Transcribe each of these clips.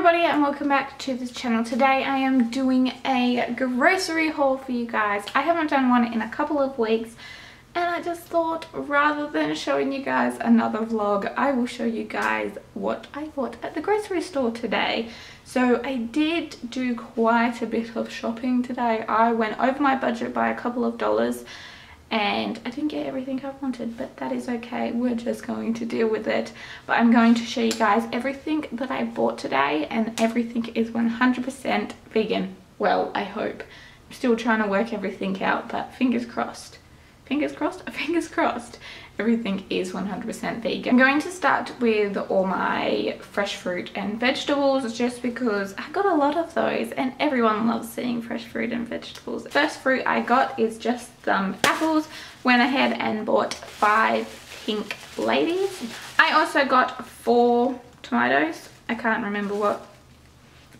everybody and welcome back to this channel. Today I am doing a grocery haul for you guys. I haven't done one in a couple of weeks and I just thought rather than showing you guys another vlog, I will show you guys what I bought at the grocery store today. So I did do quite a bit of shopping today. I went over my budget by a couple of dollars and I didn't get everything I wanted but that is okay. We're just going to deal with it. But I'm going to show you guys everything that I bought today and everything is 100% vegan. Well I hope. I'm still trying to work everything out but fingers crossed fingers crossed fingers crossed everything is 100% vegan. I'm going to start with all my fresh fruit and vegetables just because I got a lot of those and everyone loves seeing fresh fruit and vegetables. First fruit I got is just some apples. Went ahead and bought five pink ladies. I also got four tomatoes. I can't remember what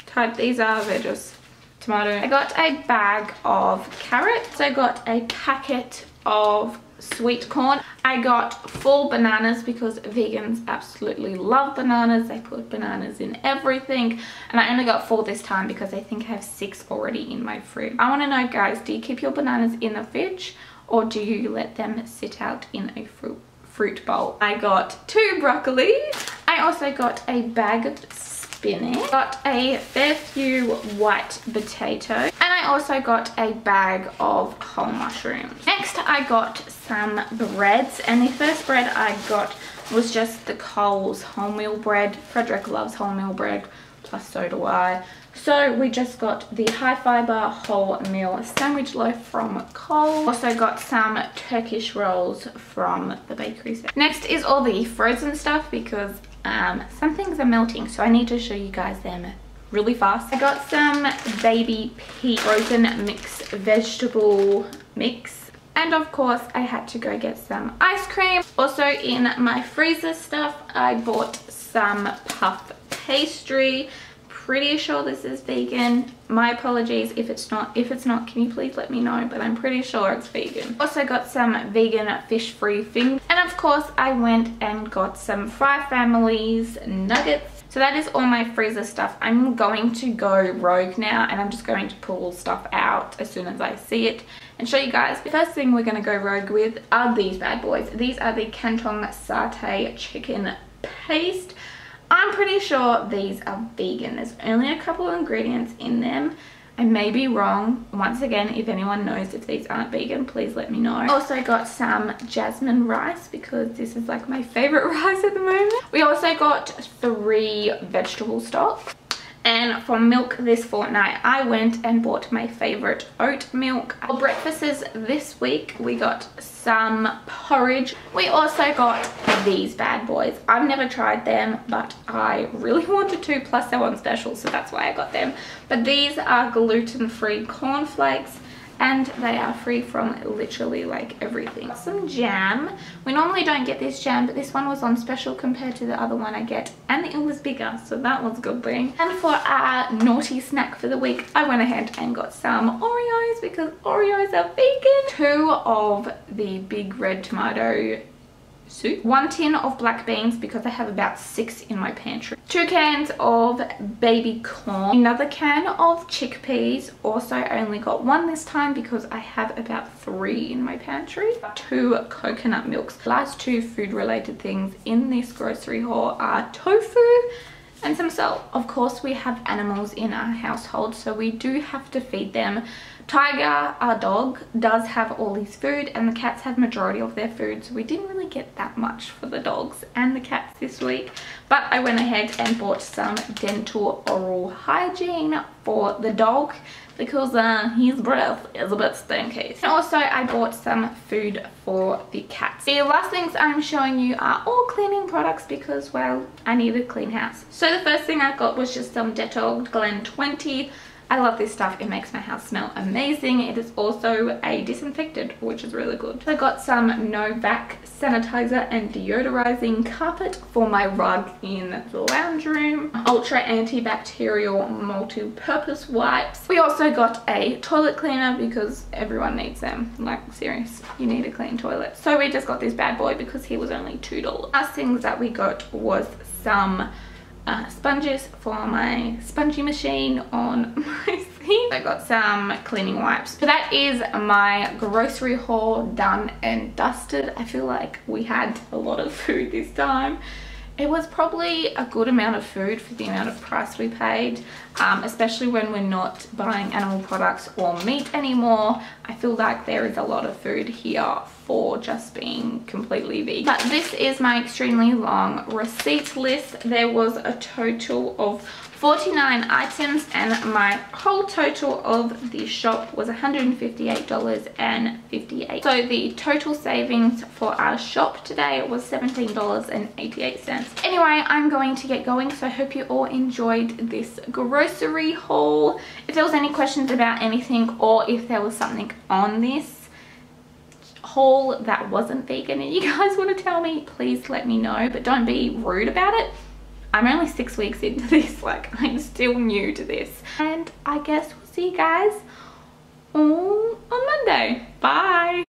type these are. They're just tomato. I got a bag of carrots. I got a packet of sweet corn. I got four bananas because vegans absolutely love bananas. They put bananas in everything. And I only got four this time because I think I have six already in my fridge. I want to know guys, do you keep your bananas in the fridge or do you let them sit out in a fruit fruit bowl? I got two broccoli. I also got a bag of spinach. Got a fair few white potato. And I also got a bag of whole mushrooms. Next I got some breads and the first bread I got was just the Coles wholemeal bread. Frederick loves wholemeal bread plus so do I. So we just got the high fiber wholemeal sandwich loaf from Coles. Also got some Turkish rolls from the bakery. Next is all the frozen stuff because um, some things are melting so I need to show you guys them really fast. I got some baby pea frozen mixed vegetable mix and of course I had to go get some ice cream. Also in my freezer stuff I bought some puff pastry pretty sure this is vegan my apologies if it's not if it's not can you please let me know but i'm pretty sure it's vegan also got some vegan fish free things and of course i went and got some fry families nuggets so that is all my freezer stuff i'm going to go rogue now and i'm just going to pull stuff out as soon as i see it and show you guys. The first thing we're going to go rogue with are these bad boys. These are the Canton Satay Chicken Paste. I'm pretty sure these are vegan. There's only a couple of ingredients in them. I may be wrong. Once again, if anyone knows if these aren't vegan, please let me know. Also got some jasmine rice because this is like my favorite rice at the moment. We also got three vegetable stock. And for milk this fortnight, I went and bought my favorite oat milk. For breakfasts this week, we got some porridge. We also got these bad boys. I've never tried them, but I really wanted to, plus they're on special, so that's why I got them. But these are gluten-free cornflakes and they are free from literally like everything. Some jam. We normally don't get this jam but this one was on special compared to the other one I get and it was bigger so that was a good thing. And for our naughty snack for the week I went ahead and got some Oreos because Oreos are vegan. Two of the big red tomato soup. One tin of black beans because I have about six in my pantry. Two cans of baby corn. Another can of chickpeas. Also I only got one this time because I have about three in my pantry. Two coconut milks. Last two food related things in this grocery haul are tofu and some salt. Of course we have animals in our household so we do have to feed them Tiger, our dog, does have all his food and the cats have majority of their food so we didn't really get that much for the dogs and the cats this week but I went ahead and bought some dental oral hygiene for the dog because uh, his breath is a bit stinky. And also I bought some food for the cats. The last things I'm showing you are all cleaning products because well I need a clean house. So the first thing I got was just some Dettol Glen 20 I love this stuff. It makes my house smell amazing. It is also a disinfectant, which is really good. I got some No-Vac sanitizer and deodorizing carpet for my rug in the lounge room. Ultra antibacterial multi-purpose wipes. We also got a toilet cleaner because everyone needs them. Like, serious, you need a clean toilet. So we just got this bad boy because he was only $2. Last things that we got was some uh, sponges for my spongy machine on my sink. I got some cleaning wipes. So that is my grocery haul done and dusted. I feel like we had a lot of food this time it was probably a good amount of food for the amount of price we paid um, especially when we're not buying animal products or meat anymore I feel like there is a lot of food here for just being completely vegan but this is my extremely long receipt list there was a total of 49 items and my whole total of the shop was $158.58. So the total savings for our shop today was $17.88. Anyway, I'm going to get going so I hope you all enjoyed this grocery haul. If there was any questions about anything or if there was something on this haul that wasn't vegan and you guys want to tell me, please let me know. But don't be rude about it I'm only six weeks into this, like I'm still new to this. And I guess we'll see you guys on, on Monday. Bye.